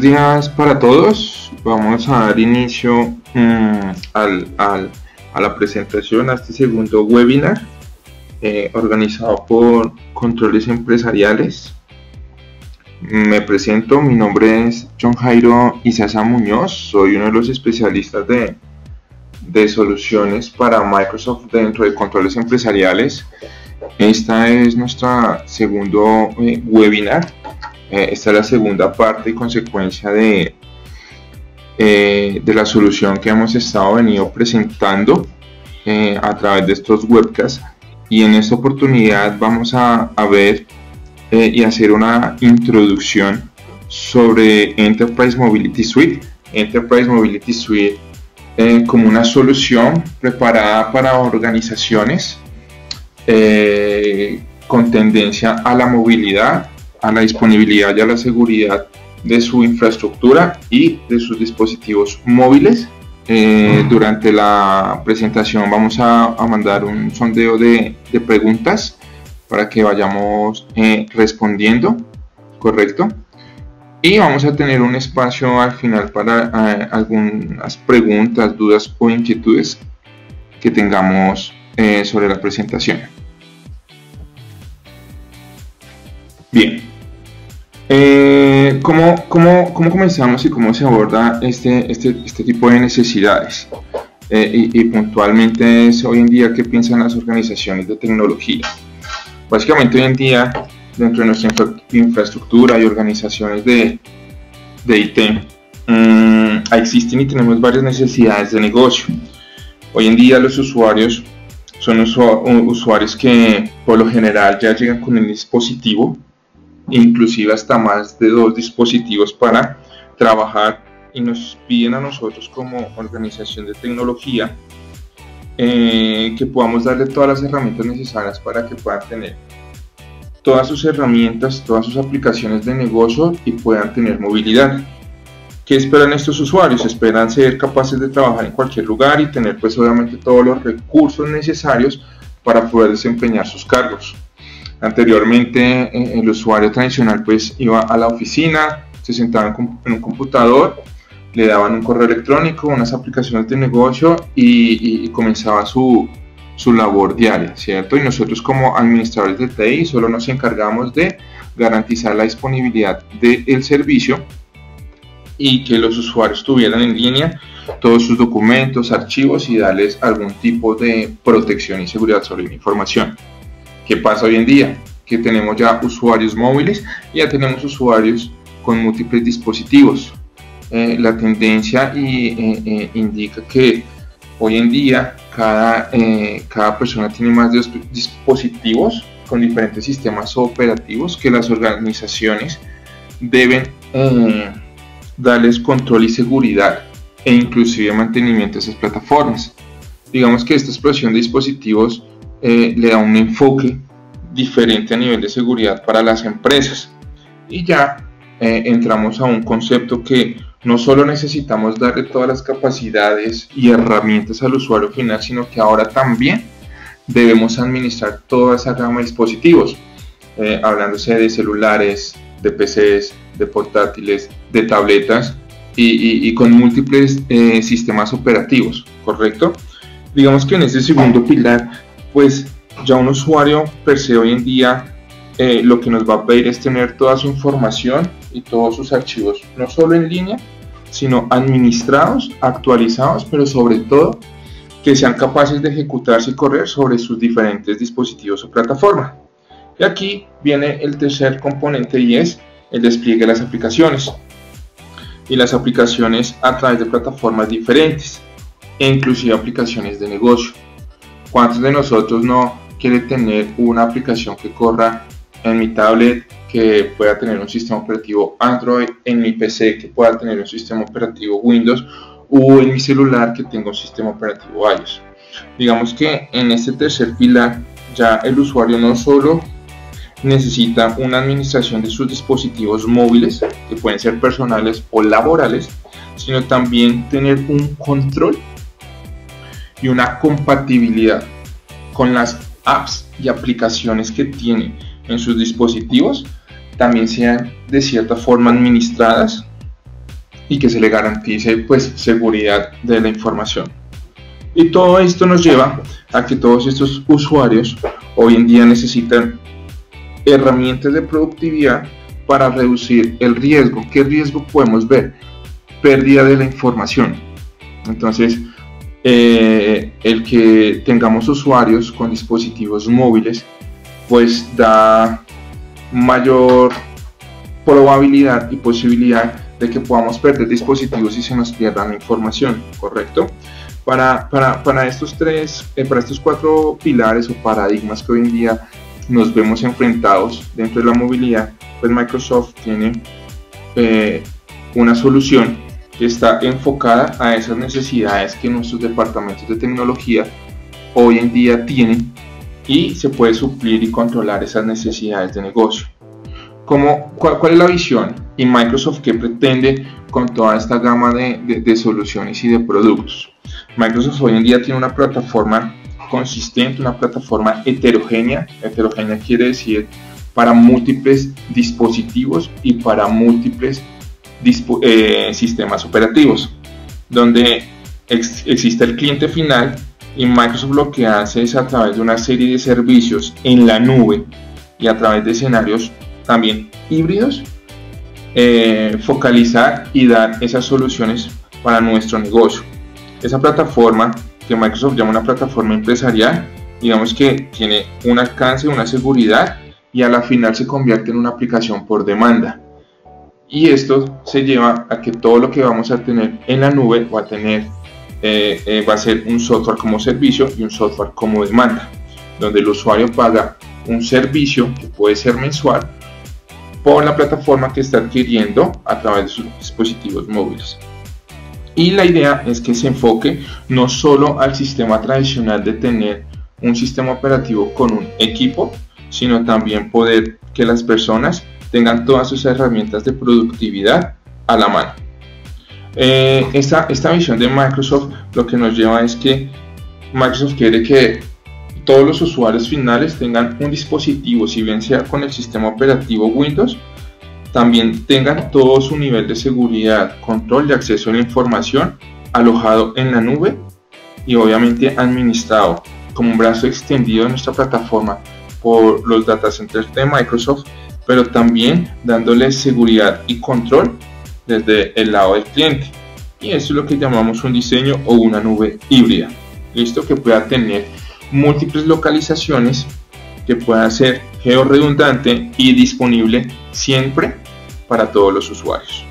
Días para todos. Vamos a dar inicio mm, al, al, a la presentación, a este segundo webinar eh, organizado por Controles Empresariales. Me presento, mi nombre es John Jairo Isaza Muñoz, soy uno de los especialistas de, de soluciones para Microsoft dentro de Controles Empresariales. Esta es nuestra segundo eh, webinar eh, esta es la segunda parte y consecuencia de, eh, de la solución que hemos estado venido presentando eh, a través de estos webcasts y en esta oportunidad vamos a, a ver y hacer una introducción sobre Enterprise Mobility Suite. Enterprise Mobility Suite como una solución preparada para organizaciones con tendencia a la movilidad a la disponibilidad y a la seguridad de su infraestructura y de sus dispositivos móviles. Eh, durante la presentación vamos a, mandar un sondeo de, preguntas para que vayamos eh, respondiendo, ¿correcto? Y vamos a tener un espacio al final para eh, algunas preguntas, dudas o inquietudes que tengamos sobre la presentación. Bien, eh, ¿cómo, cómo, cómo, comenzamos y cómo se aborda este, este, este tipo de necesidades? Eh, y, puntualmente es hoy en día qué piensan las organizaciones de tecnología. Básicamente hoy en día, dentro de nuestra infraestructura y organizaciones de, de IT, mmm, existen y tenemos varias necesidades de negocio. Hoy en día los usuarios son usuarios que por lo general ya llegan con el dispositivo inclusive hasta más de dos dispositivos para trabajar y nos piden a nosotros como organización de tecnología eh, que podamos darle todas las herramientas necesarias para que puedan tener todas sus herramientas, todas sus aplicaciones de negocio y puedan tener movilidad. ¿Qué esperan estos usuarios? Esperan ser capaces de trabajar en cualquier lugar y tener pues obviamente todos los recursos necesarios para poder desempeñar sus cargos. Anteriormente eh, el usuario tradicional pues iba a la oficina, se sentaba en un computador, le daban un correo electrónico, unas aplicaciones de negocio y, comenzaba su, su, labor diaria, ¿cierto? Y nosotros como administradores de TI solo nos encargamos de garantizar la disponibilidad del servicio y que los usuarios tuvieran en línea todos sus documentos, archivos y darles algún tipo de protección y seguridad sobre la información. ¿Qué pasa hoy en día? Que tenemos ya usuarios móviles y ya tenemos usuarios con múltiples dispositivos. Eh, la tendencia eh, eh, indica que hoy en día cada, cada persona tiene más de dispositivos con diferentes sistemas operativos que las organizaciones deben darles control y seguridad e inclusive mantenimiento a esas plataformas. Digamos que esta explosión de dispositivos eh, le da un enfoque diferente a nivel de seguridad para las empresas. Y ya eh, entramos a un concepto que no solo necesitamos darle todas las capacidades y herramientas al usuario final, sino que ahora también debemos administrar toda esa gama de dispositivos, eh, hablándose de celulares, de PCs, de portátiles, de tabletas y, y con múltiples sistemas operativos, ¿correcto? Digamos que en este segundo pilar pues ya un usuario per se hoy en día eh, lo que nos va a pedir es tener toda su información y todos sus archivos, no solo en línea, sino administrados, actualizados, pero sobre todo que sean capaces de ejecutarse y correr sobre sus diferentes dispositivos o plataforma. Y aquí viene el tercer componente y es el despliegue de las aplicaciones. Y las aplicaciones a través de plataformas diferentes e inclusive aplicaciones de negocio. ¿Cuántos de nosotros no quiere tener una aplicación que corra en mi tablet, que pueda tener un sistema operativo Android, en mi PC que pueda tener un sistema operativo Windows o en mi celular que tenga un sistema operativo iOS? Digamos que en este tercer pilar ya el usuario no solo necesita una administración de sus dispositivos móviles, que pueden ser personales o laborales, sino también tener un control y una compatibilidad con las apps y aplicaciones que tiene en sus dispositivos también sean de cierta forma administradas y que se le garantice pues seguridad de la información. Y todo esto nos lleva a que todos estos usuarios hoy en día necesitan herramientas de productividad para reducir el riesgo. ¿Qué riesgo podemos ver? Pérdida de la información. Entonces, eh, el que tengamos usuarios con dispositivos móviles, pues da mayor probabilidad y posibilidad de que podamos perder dispositivos y se nos pierda la información, ¿correcto? Para, para, para estos tres, eh, para estos cuatro pilares o paradigmas que hoy en día nos vemos enfrentados dentro de la movilidad, pues Microsoft tiene eh, una solución está enfocada a esas necesidades que nuestros departamentos de tecnología hoy en día tienen y se puede suplir y controlar esas necesidades de negocio. ¿Cómo, cuál, es la visión y Microsoft qué pretende con toda esta gama de soluciones y de productos? Microsoft hoy en día tiene una plataforma consistente, una plataforma heterogénea. Heterogénea quiere decir para múltiples dispositivos y para múltiples eh, sistemas operativos, donde existe el cliente final y Microsoft lo que hace es a través de una serie de servicios en la nube y a través de escenarios también híbridos, eh, focalizar y dar esas soluciones para nuestro negocio. Esa plataforma que Microsoft llama una plataforma empresarial, digamos que tiene un alcance, una seguridad y a la final se convierte en una aplicación por demanda. Y esto se lleva a que todo lo que vamos a tener en la nube va a tener eh, eh, va a ser un software como servicio y un software como demanda, donde el usuario paga un servicio que puede ser mensual por la plataforma que está adquiriendo a través de sus dispositivos móviles. Y la idea es que se enfoque no solo al sistema tradicional de tener un sistema operativo con un equipo, sino también poder que las personas tengan todas sus herramientas de productividad a la mano. Eh, esta, esta visión de Microsoft lo que nos lleva es que Microsoft quiere que todos los usuarios finales tengan un dispositivo, si bien sea con el sistema operativo Windows, también tengan todo su nivel de seguridad, control y acceso a la información alojado en la nube y obviamente administrado como un brazo extendido de nuestra plataforma por los data centers de Microsoft, pero también dándole seguridad y control desde el lado del cliente. Y eso es lo que llamamos un diseño o una nube híbrida. Listo, que pueda tener múltiples localizaciones, que pueda ser georredundante y disponible siempre para todos los usuarios.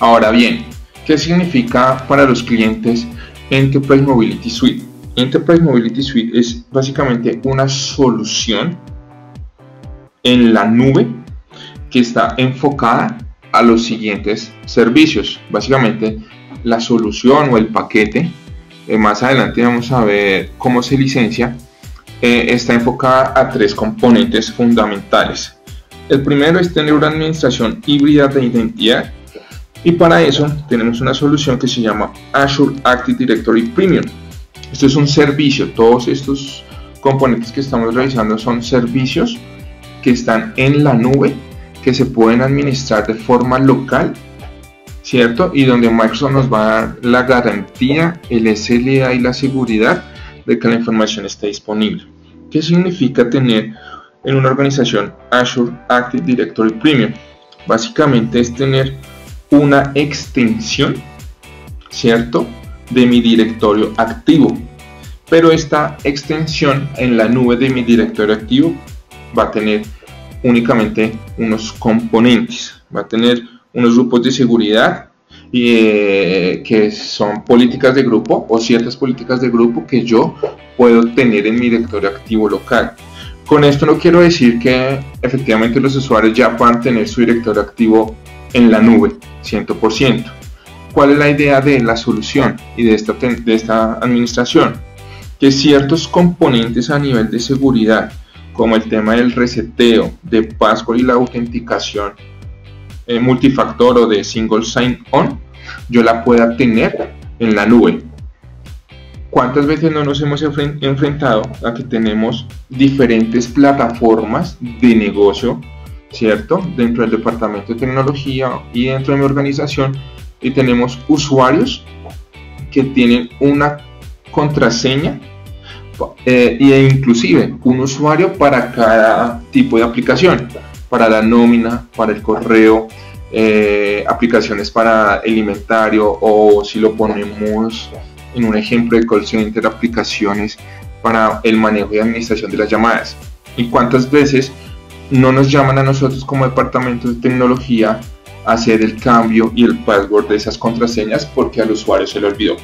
Ahora bien, ¿qué significa para los clientes Enterprise Mobility Suite? Enterprise Mobility Suite es básicamente una solución en la nube que está enfocada a los siguientes servicios. Básicamente la solución o el paquete, eh, más adelante vamos a ver cómo se licencia, eh, está enfocada a tres componentes fundamentales. El primero es tener una administración híbrida de identidad y para eso tenemos una solución que se llama Azure Active Directory Premium. Esto es un servicio, todos estos componentes que estamos realizando son servicios que están en la nube, que se pueden administrar de forma local, ¿cierto? Y donde Microsoft nos va a dar la garantía, el SLA y la seguridad de que la información esté disponible. ¿Qué significa tener en una organización Azure Active Directory Premium. Básicamente es tener una extensión, ¿cierto? De mi directorio activo. Pero esta extensión en la nube de mi directorio activo va a tener únicamente unos componentes. Va a tener unos grupos de seguridad eh, que son políticas de grupo o ciertas políticas de grupo que yo puedo tener en mi directorio activo local con esto no quiero decir que efectivamente los usuarios ya puedan tener su directorio activo en la nube, 100%. ¿Cuál es la idea de la solución y de esta, de esta administración? Que ciertos componentes a nivel de seguridad, como el tema del reseteo, de password y la autenticación eh, multifactor o de single sign-on, yo la pueda tener en la nube ¿Cuántas veces no nos hemos enfrentado a que tenemos diferentes plataformas de negocio, ¿cierto? Dentro del departamento de tecnología y dentro de mi organización, y tenemos usuarios que tienen una contraseña eh, e inclusive un usuario para cada tipo de aplicación, para la nómina, para el correo, eh, aplicaciones para el inventario o si lo ponemos en un ejemplo de call center, aplicaciones para el manejo y administración de las llamadas. ¿Y cuántas veces no nos llaman a nosotros como departamento de tecnología a hacer el cambio y el password de esas contraseñas porque al usuario se le olvidó?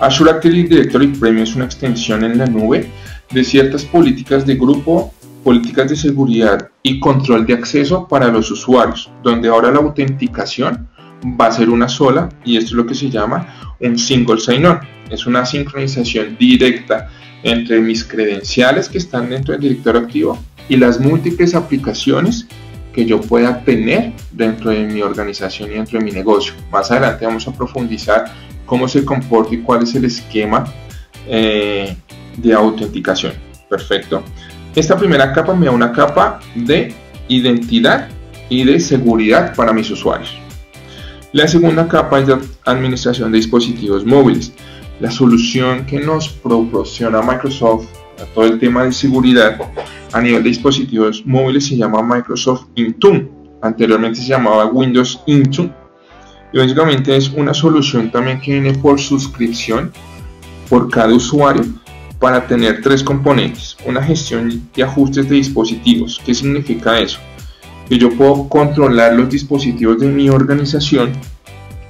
Azure Active Directory Premium es una extensión en la nube de ciertas políticas de grupo, políticas de seguridad y control de acceso para los usuarios, donde ahora la autenticación va a ser una sola y esto es lo que se llama un single sign-on. Es una sincronización directa entre mis credenciales que están dentro del directorio activo y las múltiples aplicaciones que yo pueda tener dentro de mi organización y dentro de mi negocio. Más adelante vamos a profundizar cómo se comporta y cuál es el esquema eh, de autenticación. Perfecto. Esta primera capa me da una capa de identidad y de seguridad para mis usuarios. La segunda capa es de administración de dispositivos móviles. La solución que nos proporciona Microsoft todo el tema de seguridad a nivel de dispositivos móviles se llama Microsoft Intune. Anteriormente se llamaba Windows Intune. Y básicamente es una solución también que viene por suscripción por cada usuario para tener tres componentes. Una gestión y ajustes de dispositivos. ¿Qué significa eso? Que yo puedo controlar los dispositivos de mi organización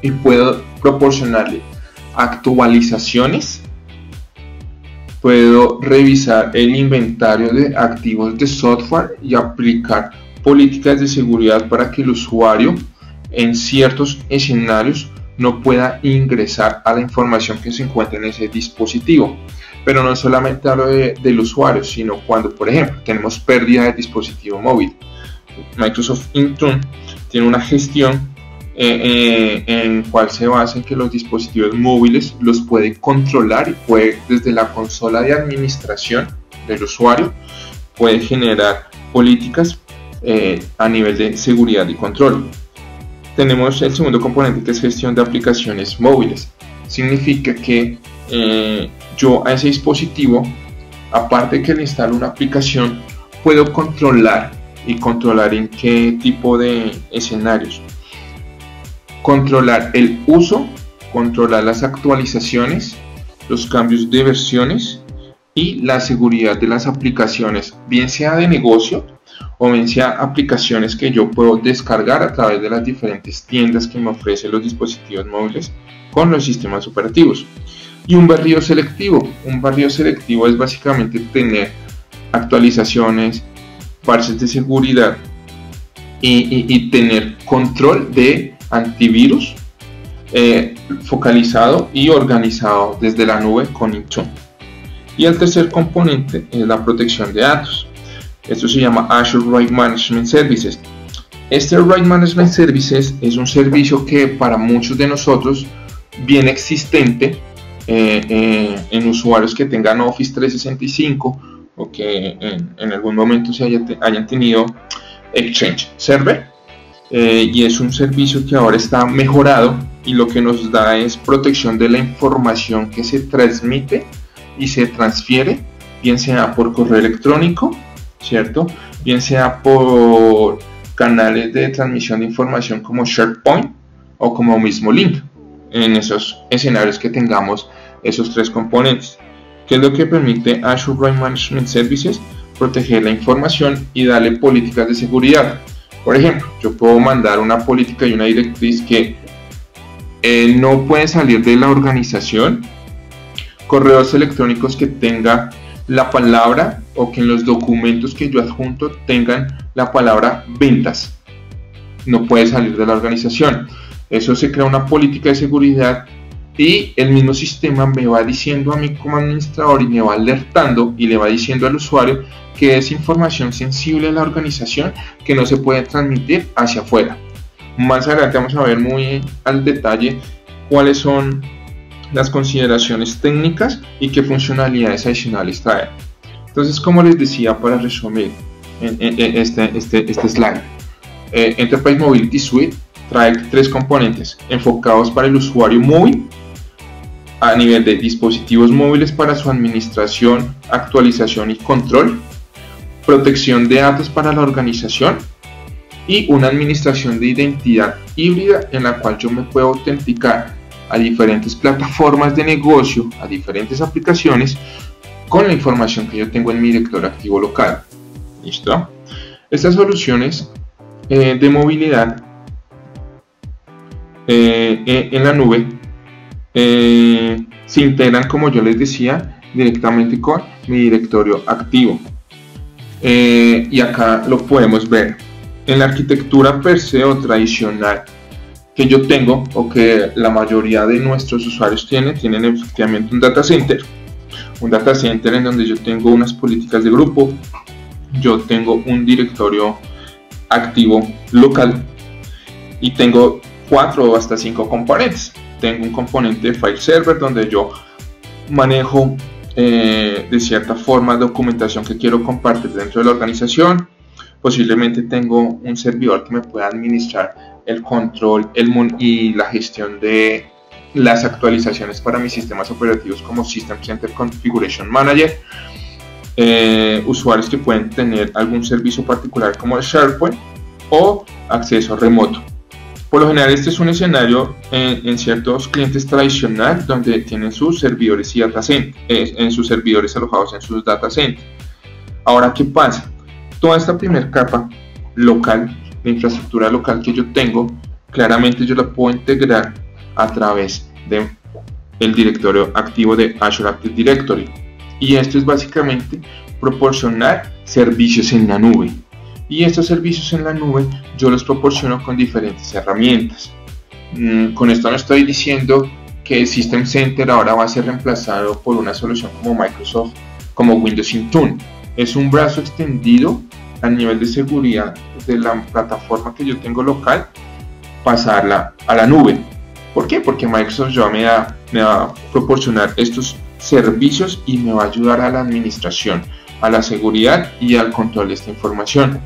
y puedo proporcionarle actualizaciones puedo revisar el inventario de activos de software y aplicar políticas de seguridad para que el usuario en ciertos escenarios no pueda ingresar a la información que se encuentra en ese dispositivo. Pero no solamente hablo del usuario, sino cuando, por ejemplo, tenemos pérdida de dispositivo móvil. Microsoft Intune tiene una gestión eh, eh, en cual se basa en que los dispositivos móviles los puede controlar y puede desde la consola de administración del usuario puede generar políticas eh, a nivel de seguridad y control. Tenemos el segundo componente que es gestión de aplicaciones móviles. Significa que yo a ese dispositivo, aparte que le instalo una aplicación, puedo controlar y controlar en qué tipo de escenarios controlar el uso, controlar las actualizaciones, los cambios de versiones y la seguridad de las aplicaciones, bien sea de negocio o bien sea aplicaciones que yo puedo descargar a través de las diferentes tiendas que me ofrecen los dispositivos móviles con los sistemas operativos. Y un barrio selectivo. Un barrio selectivo es básicamente tener actualizaciones, parches de seguridad y, y tener control de antivirus eh, focalizado y organizado desde la nube con Intune. Y el tercer componente es la protección de datos. Esto se llama Azure Right Management Services. Este Right Management Services es un servicio que para muchos de nosotros viene existente eh, eh, en usuarios que tengan Office 365 o que en, algún momento se hayan tenido Exchange Server eh, y es un servicio que ahora está mejorado y lo que nos da es protección de la información que se transmite y se transfiere, bien sea por correo electrónico, ¿cierto? Bien sea por canales de transmisión de información como SharePoint o como mismo link en esos escenarios que tengamos esos tres componentes. ¿Qué es lo que permite Azure Right Management Services? Proteger la información y darle políticas de seguridad. Por ejemplo, yo puedo mandar una política y una directriz que eh, no puede salir de la organización, correos electrónicos que tenga la palabra o que en los documentos que yo adjunto tengan la palabra ventas. No puede salir de la organización. Eso se crea una política de seguridad y el mismo sistema me va diciendo a mí como administrador y me va alertando y le va diciendo al usuario que es información sensible a la organización que no se puede transmitir hacia afuera. Más adelante vamos a ver muy al detalle cuáles son las consideraciones técnicas y qué funcionalidades adicionales trae. Entonces, como les decía para resumir en, este, este, este, slide, eh, Enterprise Mobility Suite trae tres componentes enfocados para el usuario móvil a nivel de dispositivos móviles para su administración, actualización y control, protección de datos para la organización y una administración de identidad híbrida en la cual yo me puedo autenticar a diferentes plataformas de negocio, a diferentes aplicaciones con la información que yo tengo en mi director activo local. ¿Listo? Estas soluciones eh, de movilidad eh, eh, en la nube se integran, como yo les decía, directamente con mi directorio activo. y acá lo podemos ver. En la arquitectura per se o tradicional que yo tengo o que la mayoría de nuestros usuarios tienen, tienen efectivamente un data center. Un data center en donde yo tengo unas políticas de grupo, yo tengo un directorio activo local y tengo cuatro o hasta cinco componentes. Tengo un componente de file server donde yo manejo eh, de cierta forma documentación que quiero compartir dentro de la organización. Posiblemente tengo un servidor que me pueda administrar el control el y la gestión de las actualizaciones para mis sistemas operativos como System Center Configuration Manager. Eh, usuarios que pueden tener algún servicio particular como SharePoint o acceso remoto. Por lo general este es un escenario en, ciertos clientes tradicional donde tienen sus servidores y data center, eh, en sus servidores alojados en sus data centers. Ahora, ¿qué pasa? Toda esta primera capa local la infraestructura local que yo tengo, claramente yo la puedo integrar a través de directorio activo de Azure Active Directory. Y esto es básicamente proporcionar servicios en la nube. Y estos servicios en la nube yo los proporciono con diferentes herramientas. Mm, con esto no estoy diciendo que el System Center ahora va a ser reemplazado por una solución como Microsoft, como Windows Intune. Es un brazo extendido a nivel de seguridad de la plataforma que yo tengo local, pasarla a la nube. ¿Por qué? Porque Microsoft ya me, me va a proporcionar estos servicios y me va a ayudar a la administración, a la seguridad y al control de esta información.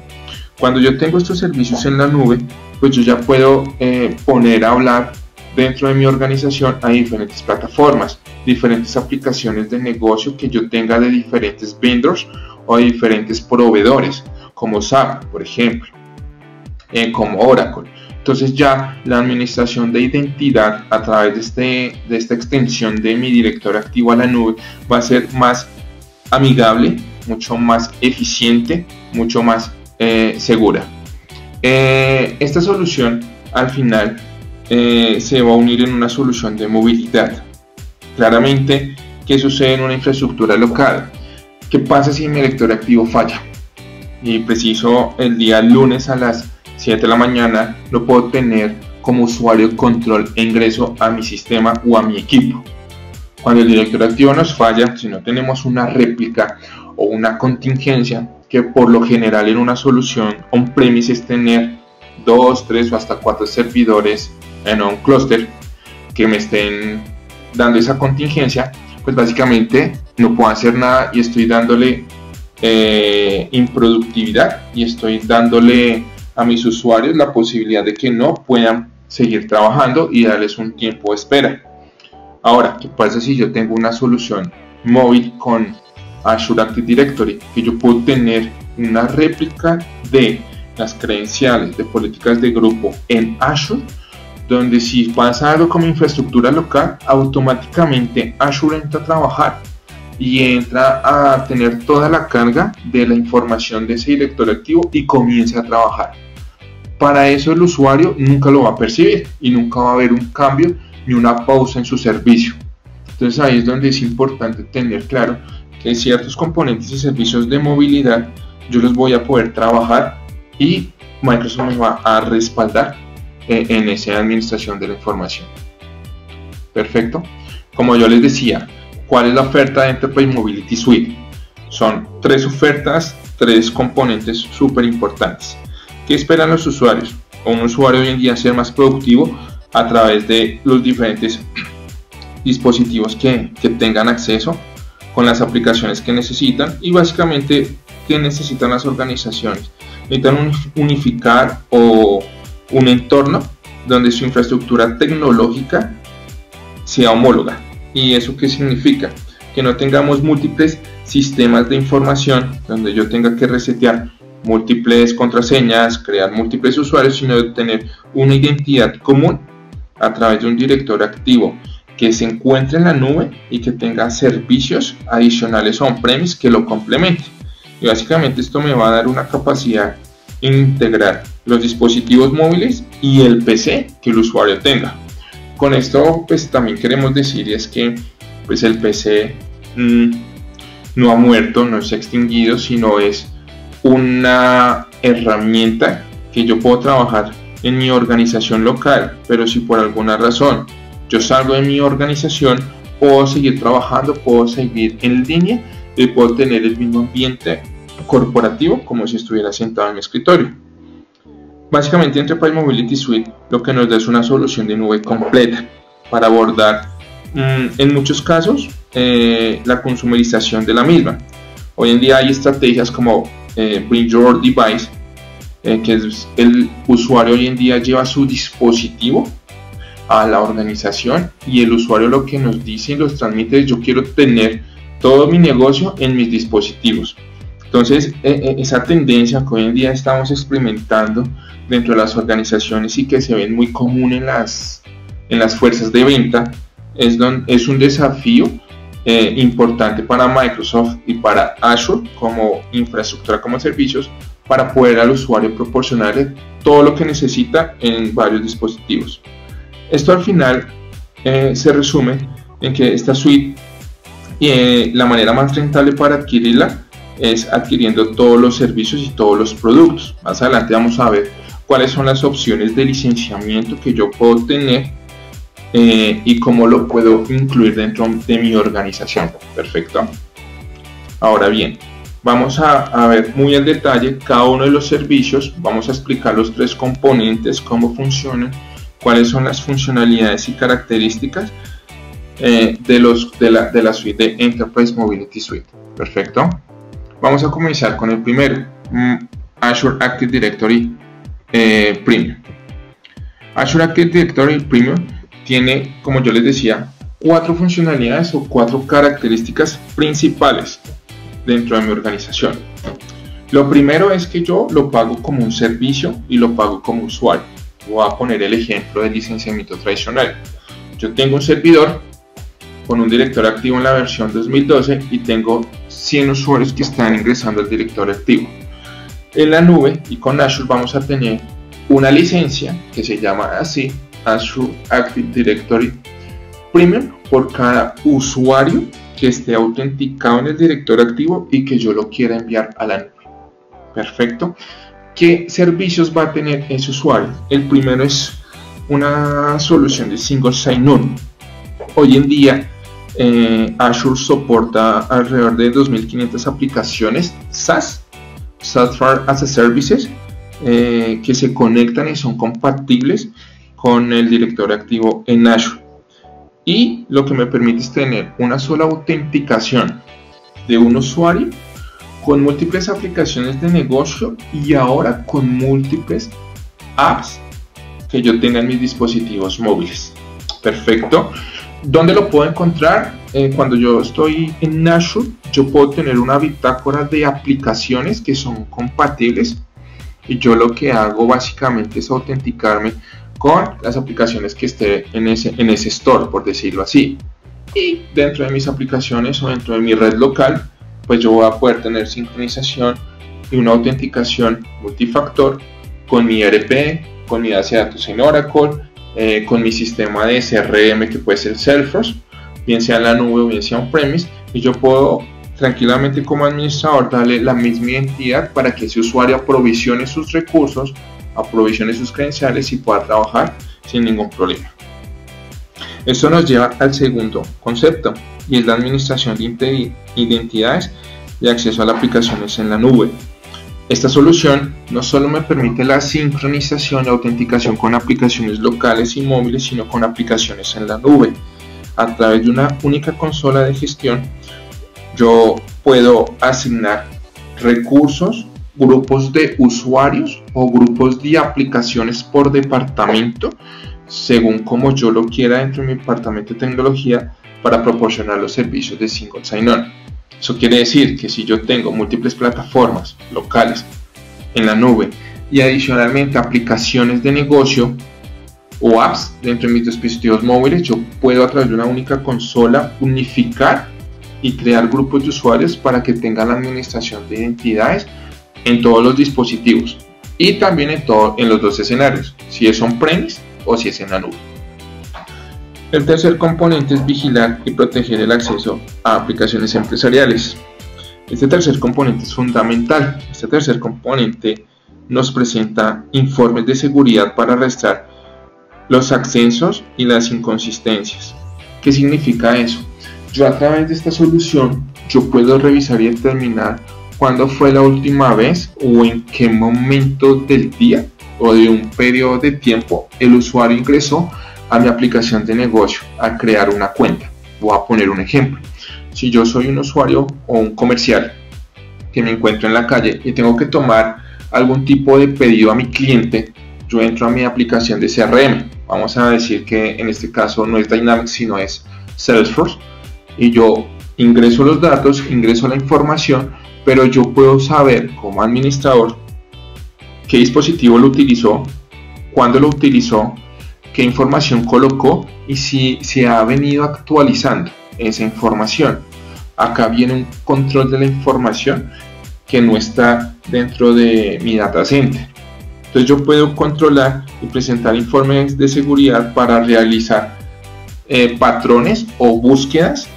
Cuando yo tengo estos servicios en la nube, pues yo ya puedo eh, poner a hablar dentro de mi organización a diferentes plataformas, diferentes aplicaciones de negocio que yo tenga de diferentes vendors o de diferentes proveedores como SAP, por ejemplo, eh, como Oracle. Entonces ya la administración de identidad a través de, este, de esta extensión de mi director activo a la nube va a ser más amigable, mucho más eficiente, mucho más eh, segura. Eh, esta solución al final se va a unir en una solución de movilidad. Claramente, ¿qué sucede en una infraestructura local? ¿Qué pasa si mi director activo falla? y preciso el día lunes a las 7 de la mañana no puedo tener como usuario control e ingreso a mi sistema o a mi equipo. Cuando el director activo nos falla, si no tenemos una réplica o una contingencia, que por lo general en una solución on-premise es tener dos, tres o hasta cuatro servidores en un clúster que me estén dando esa contingencia, pues básicamente no puedo hacer nada y estoy dándole eh, improductividad y estoy dándole a mis usuarios la posibilidad de que no puedan seguir trabajando y darles un tiempo de espera. Ahora, ¿qué pasa si yo tengo una solución móvil con Azure Active Directory? Que yo puedo tener una réplica de las credenciales de políticas de grupo en Azure, donde si pasa algo como infraestructura local, automáticamente Azure entra a trabajar y entra a tener toda la carga de la información de ese director activo y comienza a trabajar. Para eso el usuario nunca lo va a percibir y nunca va a haber un cambio ni una pausa en su servicio. Entonces ahí es donde es importante tener claro ciertos componentes y servicios de movilidad yo los voy a poder trabajar y Microsoft me va a respaldar eh, en esa administración de la información. Perfecto. Como yo les decía, ¿Cuál es la oferta de Enterprise Mobility Suite? Son tres ofertas, tres componentes súper importantes. ¿Qué esperan los usuarios? Un usuario hoy en día ser más productivo a través de los diferentes dispositivos que, que tengan acceso con las aplicaciones que necesitan y básicamente qué necesitan las organizaciones. Necesitan unificar o un entorno donde su infraestructura tecnológica sea homóloga. ¿Y eso qué significa? Que no tengamos múltiples sistemas de información donde yo tenga que resetear múltiples contraseñas, crear múltiples usuarios, sino tener una identidad común a través de un director activo que se encuentre en la nube y que tenga servicios adicionales on-premise que lo complementen. Y básicamente esto me va a dar una capacidad integrar los dispositivos móviles y el PC que el usuario tenga. Con esto pues también queremos decir es que pues el PC mm, no ha muerto, no se ha extinguido, sino es una herramienta que yo puedo trabajar en mi organización local, pero si por alguna razón yo salgo de mi organización, puedo seguir trabajando, puedo seguir en línea y puedo tener el mismo ambiente corporativo como si estuviera sentado en mi escritorio. Básicamente Enterprise Mobility Suite lo que nos da es una solución de nube completa para abordar mm, en muchos casos eh, la consumerización de la misma. Hoy en día hay estrategias como eh, Bring Your Device, eh, que es el usuario hoy en día lleva su dispositivo a la organización y el usuario lo que nos dice y nos transmite es yo quiero tener todo mi negocio en mis dispositivos. Entonces, e, e, esa tendencia que hoy en día estamos experimentando dentro de las organizaciones y que se ven muy común en las, en las fuerzas de venta, es, es un desafío eh, importante para Microsoft y para Azure como infraestructura como servicios para poder al usuario proporcionarle todo lo que necesita en varios dispositivos. Esto al final eh, se resume en que esta suite eh, la manera más rentable para adquirirla es adquiriendo todos los servicios y todos los productos. Más adelante vamos a ver cuáles son las opciones de licenciamiento que yo puedo tener eh, y cómo lo puedo incluir dentro de mi organización. Perfecto. Ahora bien, vamos a, a, ver muy en detalle cada uno de los servicios. Vamos a explicar los tres componentes, cómo funcionan cuáles son las funcionalidades y características eh, de, los, de, la, de la suite de Enterprise Mobility Suite. Perfecto. Vamos a comenzar con el primero, mm, Azure Active Directory eh, Premium. Azure Active Directory Premium tiene, como yo les decía, cuatro funcionalidades o cuatro características principales dentro de mi organización. Lo primero es que yo lo pago como un servicio y lo pago como usuario voy a poner el ejemplo del licenciamiento tradicional. Yo tengo un servidor con un director activo en la versión 2012 y tengo 100 usuarios que están ingresando al director activo. En la nube y con Azure vamos a tener una licencia que se llama así Azure Active Directory Premium por cada usuario que esté autenticado en el director activo y que yo lo quiera enviar a la nube. Perfecto. ¿Qué servicios va a tener ese usuario? El primero es una solución de single sign-on. Hoy en día eh, Azure soporta alrededor de 2.500 aplicaciones SaaS, Software as a Services, eh, que se conectan y son compatibles con el directorio activo en Azure. Y lo que me permite es tener una sola autenticación de un usuario con múltiples aplicaciones de negocio y ahora con múltiples apps que yo tenga en mis dispositivos móviles. Perfecto. ¿Dónde lo puedo encontrar? Eh, cuando yo estoy en Azure, yo puedo tener una bitácora de aplicaciones que son compatibles y yo lo que hago básicamente es autenticarme con las aplicaciones que esté en ese, en ese store, por decirlo así. Y dentro de mis aplicaciones o dentro de mi red local, pues yo voy a poder tener sincronización y una autenticación multifactor con mi RP, con mi base de datos en Oracle, eh, con mi sistema de CRM que puede ser Salesforce, bien sea en la nube o bien sea on-premise, y yo puedo tranquilamente como administrador darle la misma identidad para que ese usuario aprovisione sus recursos, aprovisione sus credenciales y pueda trabajar sin ningún problema. Esto nos lleva al segundo concepto y es la administración de identidades y acceso a las aplicaciones en la nube. Esta solución no solo me permite la sincronización y autenticación con aplicaciones locales y móviles, sino con aplicaciones en la nube. A través de una única consola de gestión, yo puedo asignar recursos grupos de usuarios o grupos de aplicaciones por departamento, según como yo lo quiera dentro de mi departamento de tecnología para proporcionar los servicios de single sign-on. Eso quiere decir que si yo tengo múltiples plataformas locales en la nube y adicionalmente aplicaciones de negocio o apps dentro de mis dispositivos móviles, yo puedo a través de una única consola unificar y crear grupos de usuarios para que tengan la administración de identidades en todos los dispositivos y también en, todo, en los dos escenarios, si es on-premise o si es en la nube. El tercer componente es vigilar y proteger el acceso a aplicaciones empresariales. Este tercer componente es fundamental. Este tercer componente nos presenta informes de seguridad para arrastrar los accesos y las inconsistencias. ¿Qué significa eso? Yo a través de esta solución yo puedo revisar y determinar cuándo fue la última vez o en qué momento del día o de un periodo de tiempo el usuario ingresó a mi aplicación de negocio a crear una cuenta. Voy a poner un ejemplo. Si yo soy un usuario o un comercial que me encuentro en la calle y tengo que tomar algún tipo de pedido a mi cliente, yo entro a mi aplicación de CRM. Vamos a decir que en este caso no es Dynamics, sino es Salesforce. Y yo ingreso los datos, ingreso la información, pero yo puedo saber como administrador qué dispositivo lo utilizó, cuándo lo utilizó, qué información colocó y si se ha venido actualizando esa información. Acá viene un control de la información que no está dentro de mi data center. Entonces yo puedo controlar y presentar informes de seguridad para realizar eh, patrones o búsquedas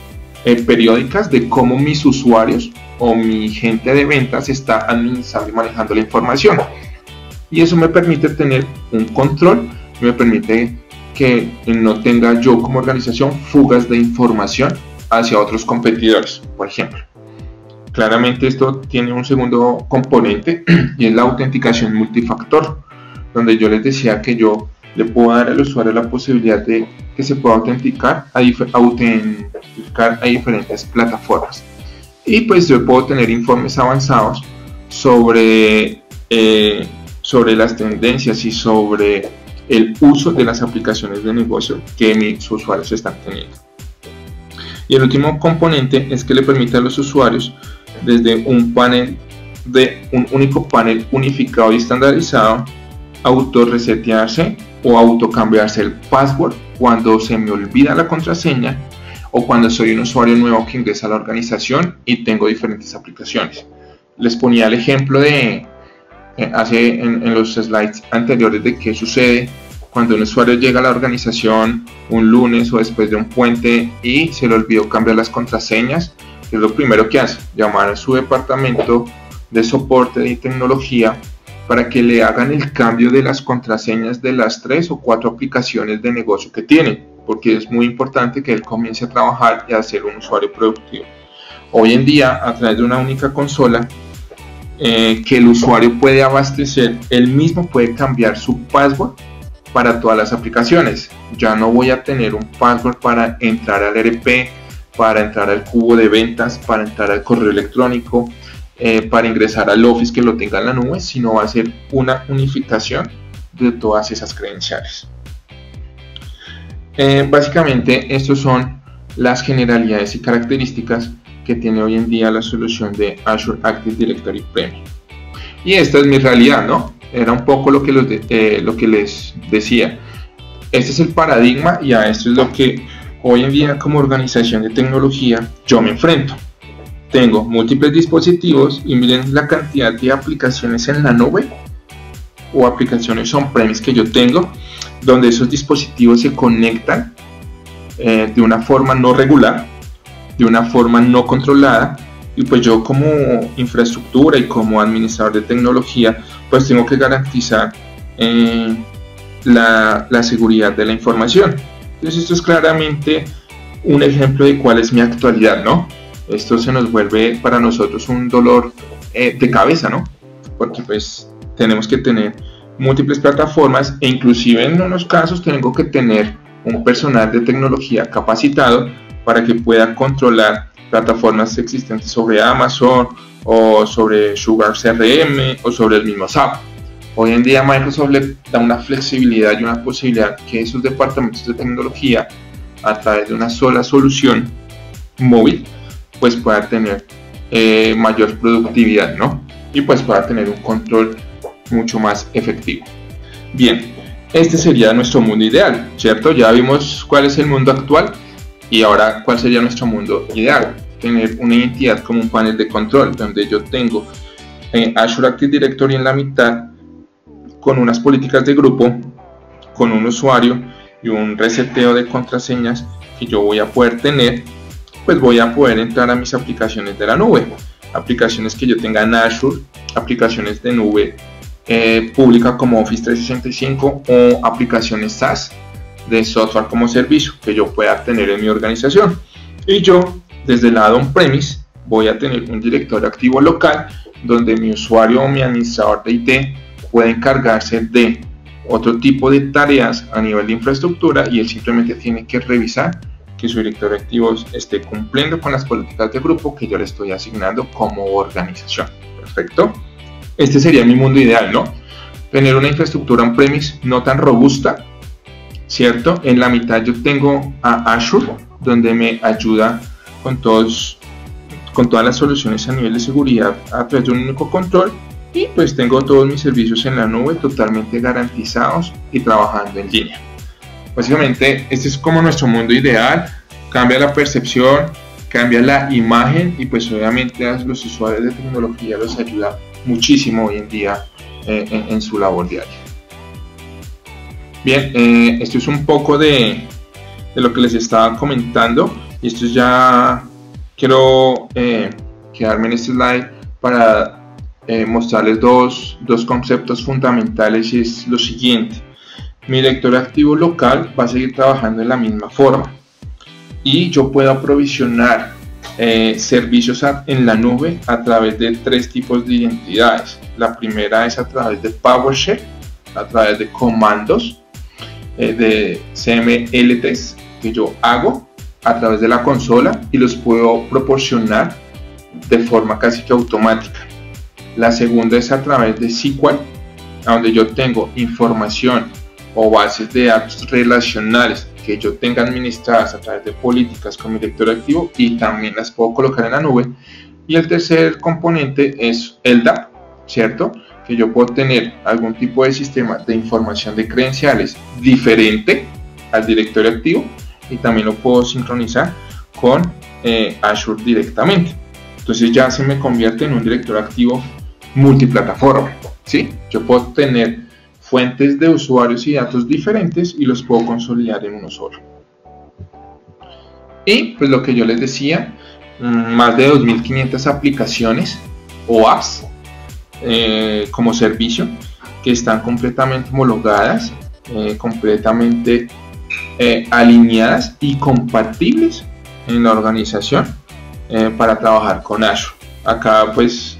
eh, periódicas de cómo mis usuarios o mi gente de ventas está administrando y manejando la información. Y eso me permite tener un control, me permite que no tenga yo como organización fugas de información hacia otros competidores, por ejemplo. Claramente esto tiene un segundo componente y es la autenticación multifactor, donde yo les decía que yo le puedo dar al usuario la posibilidad de que se pueda autenticar a, autenticar a diferentes plataformas. Y pues yo puedo tener informes avanzados sobre, eh, sobre las tendencias y sobre el uso de las aplicaciones de negocio que mis usuarios están teniendo. Y el último componente es que le permite a los usuarios desde un panel de un único panel unificado y estandarizado auto-resetearse o auto-cambiarse el password cuando se me olvida la contraseña o cuando soy un usuario nuevo que ingresa a la organización y tengo diferentes aplicaciones. Les ponía el ejemplo de eh, hace en, los slides anteriores de qué sucede cuando un usuario llega a la organización un lunes o después de un puente y se le olvidó cambiar las contraseñas es lo primero que hace, llamar a su departamento de soporte y tecnología para que le hagan el cambio de las contraseñas de las tres o cuatro aplicaciones de negocio que tiene, porque es muy importante que él comience a trabajar y a ser un usuario productivo. Hoy en día, a través de una única consola, eh, que el usuario puede abastecer, él mismo puede cambiar su password para todas las aplicaciones. Ya no voy a tener un password para entrar al RP, para entrar al cubo de ventas, para entrar al correo electrónico, eh, para ingresar al Office que lo tenga en la nube, sino va a ser una unificación de todas esas credenciales. Eh, básicamente, estos son las generalidades y características que tiene hoy en día la solución de Azure Active Directory Premium. Y esta es mi realidad, ¿no? Era un poco lo que, eh, lo que les decía. Este es el paradigma y a esto es lo que hoy en día como organización de tecnología yo me enfrento. Tengo múltiples dispositivos y miren la cantidad de aplicaciones en la nube o aplicaciones on-premise que yo tengo, donde esos dispositivos se conectan eh, de una forma no regular, de una forma no controlada, y pues yo como infraestructura y como administrador de tecnología, pues tengo que garantizar eh, la, la seguridad de la información. Entonces esto es claramente un ejemplo de cuál es mi actualidad, ¿no? Esto se nos vuelve para nosotros un dolor eh, de cabeza, ¿no? Porque pues tenemos que tener múltiples plataformas e inclusive en unos casos tengo que tener un personal de tecnología capacitado para que pueda controlar plataformas existentes sobre Amazon o sobre Sugar CRM o sobre el mismo SAP. Hoy en día Microsoft le da una flexibilidad y una posibilidad que esos departamentos de tecnología a través de una sola solución móvil pues pueda tener eh, mayor productividad, ¿no? Y pues pueda tener un control mucho más efectivo. Bien, este sería nuestro mundo ideal, ¿cierto? Ya vimos cuál es el mundo actual y ahora cuál sería nuestro mundo ideal. Tener una entidad como un panel de control donde yo tengo eh, Azure Active Directory en la mitad con unas políticas de grupo, con un usuario y un reseteo de contraseñas que yo voy a poder tener, pues voy a poder entrar a mis aplicaciones de la nube. Aplicaciones que yo tenga en Azure, aplicaciones de nube eh, pública como Office 365 o aplicaciones SaaS de software como servicio que yo pueda tener en mi organización. Y yo, desde el lado on-premise, voy a tener un directorio activo local donde mi usuario o mi administrador de IT puede encargarse de otro tipo de tareas a nivel de infraestructura y él simplemente tiene que revisar que su directorio activo esté cumpliendo con las políticas de grupo que yo le estoy asignando como organización. Perfecto. Este sería mi mundo ideal, ¿no? Tener una infraestructura on-premise no tan robusta, ¿cierto? En la mitad yo tengo a Azure, donde me ayuda con, todos, con todas las soluciones a nivel de seguridad a través de un único control. Y pues tengo todos mis servicios en la nube totalmente garantizados y trabajando en línea. Básicamente, este es como nuestro mundo ideal. Cambia la percepción, cambia la imagen y pues obviamente a los usuarios de tecnología los ayuda muchísimo hoy en día eh, en, su labor diaria. Bien, eh, esto es un poco de, de, lo que les estaba comentando y esto ya quiero eh, quedarme en este slide para mostrarles dos, dos conceptos fundamentales y es lo siguiente. Mi director activo local va a seguir trabajando en la misma forma y yo puedo aprovisionar eh, servicios en la nube a través de tres tipos de identidades. La primera es a través de PowerShell, a través de comandos eh, de CMLTs que yo hago a través de la consola y los puedo proporcionar de forma casi que automática. La segunda es a través de SQL, donde yo tengo información o bases de datos relacionales que yo tenga administradas a través de políticas con mi lector activo y también las puedo colocar en la nube. Y el tercer componente es el DAP, ¿cierto? Yo puedo tener algún tipo de sistema de información de credenciales diferente al directorio activo y también lo puedo sincronizar con eh, Azure directamente. Entonces ya se me convierte en un directorio activo multiplataforma, ¿sí? Yo puedo tener fuentes de usuarios y datos diferentes y los puedo consolidar en uno solo. Y pues lo que yo les decía, mm, más de 2.500 aplicaciones o apps eh, como servicio que están completamente homologadas, eh, completamente eh, alineadas y compatibles en la organización para trabajar con Azure. Acá pues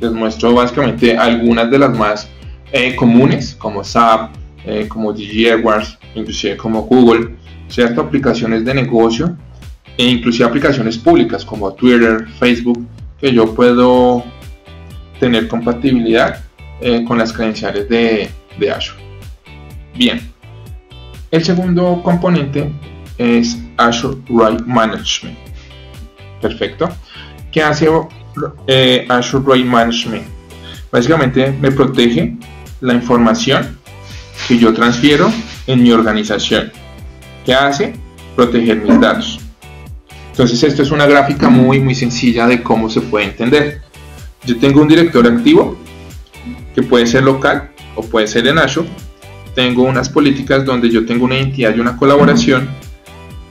les muestro básicamente algunas de las más comunes como SAP, como DG AdWords, inclusive como Google, ciertas aplicaciones de negocio e inclusive aplicaciones públicas como Twitter, Facebook, que yo puedo tener compatibilidad eh, con las credenciales de, de Azure. Bien, el segundo componente es Azure Right Management. Perfecto. ¿Qué hace Azure Right Management? Básicamente me protege la información que yo transfiero en mi organización. ¿Qué hace? Proteger mis datos. Entonces esto es una gráfica muy muy sencilla de cómo se puede entender. Yo tengo un director activo que puede ser local o puede ser en Azure. Tengo unas políticas donde yo tengo una identidad y una colaboración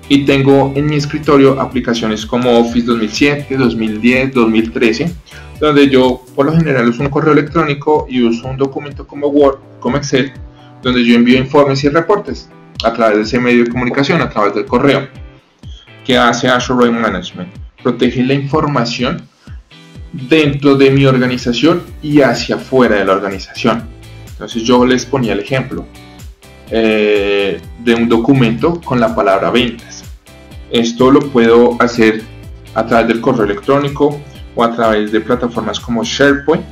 y tengo en mi escritorio aplicaciones como Office 2007, 2010, 2013 donde yo por lo general uso un correo electrónico y uso un documento como Word, como Excel, donde yo envío informes y reportes a través de ese medio de comunicación, a través del correo. ¿Qué hace Azure Management? Protege la información dentro de mi organización y hacia afuera de la organización. Entonces yo les ponía el ejemplo eh, de un documento con la palabra ventas. Esto lo puedo hacer a través del correo electrónico o a través de plataformas como SharePoint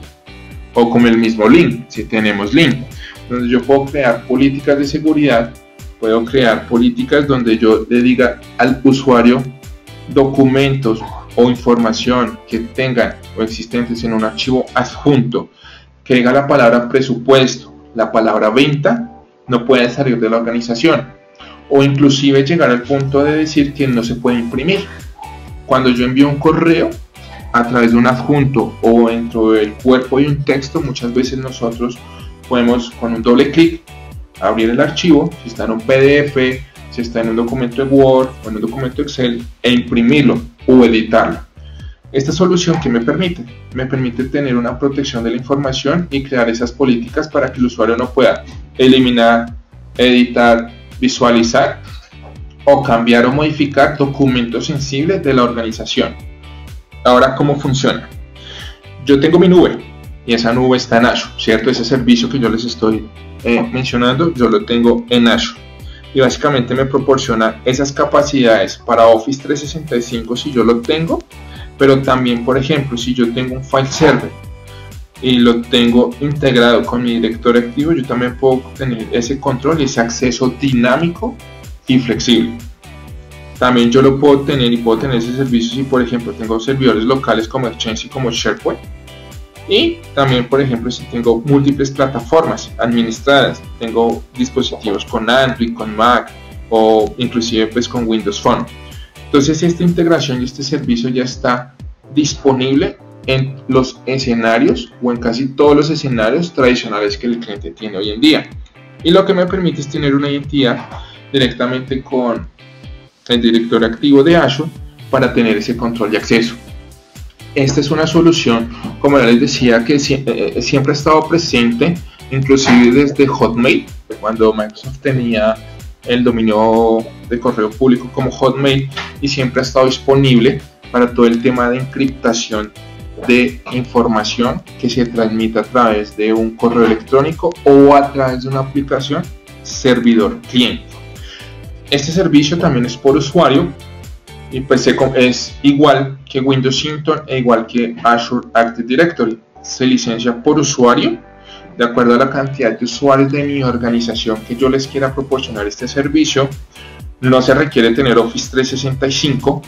o como el mismo link, si tenemos link. Entonces yo puedo crear políticas de seguridad, puedo crear políticas donde yo le diga al usuario documentos o información que tengan o existentes en un archivo adjunto que diga la palabra presupuesto, la palabra venta, no puede salir de la organización. O inclusive llegar al punto de decir que no se puede imprimir. Cuando yo envío un correo a través de un adjunto o dentro del cuerpo de un texto, muchas veces nosotros podemos con un doble clic abrir el archivo, si está en un PDF, si está en un documento de Word o en un documento Excel, e imprimirlo o editarlo. Esta solución que me permite, me permite tener una protección de la información y crear esas políticas para que el usuario no pueda eliminar, editar, visualizar o cambiar o modificar documentos sensibles de la organización. Ahora, ¿cómo funciona? Yo tengo mi nube y esa nube está en Azure, ¿cierto? Ese servicio que yo les estoy eh, mencionando, yo lo tengo en Azure. Y básicamente me proporciona esas capacidades para Office 365 si yo lo tengo, pero también, por ejemplo, si yo tengo un file server y lo tengo integrado con mi director activo, yo también puedo tener ese control y ese acceso dinámico y flexible. También yo lo puedo tener y puedo tener ese servicio si por ejemplo tengo servidores locales como Exchange y como SharePoint. Y también por ejemplo si tengo múltiples plataformas administradas, tengo dispositivos con Android, con Mac o inclusive pues con Windows Phone. Entonces esta integración y este servicio ya está disponible en los escenarios o en casi todos los escenarios tradicionales que el cliente tiene hoy en día. Y lo que me permite es tener una identidad directamente con el director activo de Azure para tener ese control de acceso. Esta es una solución, como ya les decía, que eh, eh, siempre ha estado presente, inclusive desde Hotmail, cuando Microsoft tenía el dominio de correo público como Hotmail y siempre ha estado disponible para todo el tema de encriptación de información que se transmite a través de un correo electrónico o a través de una aplicación servidor cliente. Este servicio también es por usuario y pues es igual que Windows Intune e igual que Azure Active Directory. Se licencia por usuario de acuerdo a la cantidad de usuarios de mi organización que yo les quiera proporcionar este servicio. No se requiere tener Office 365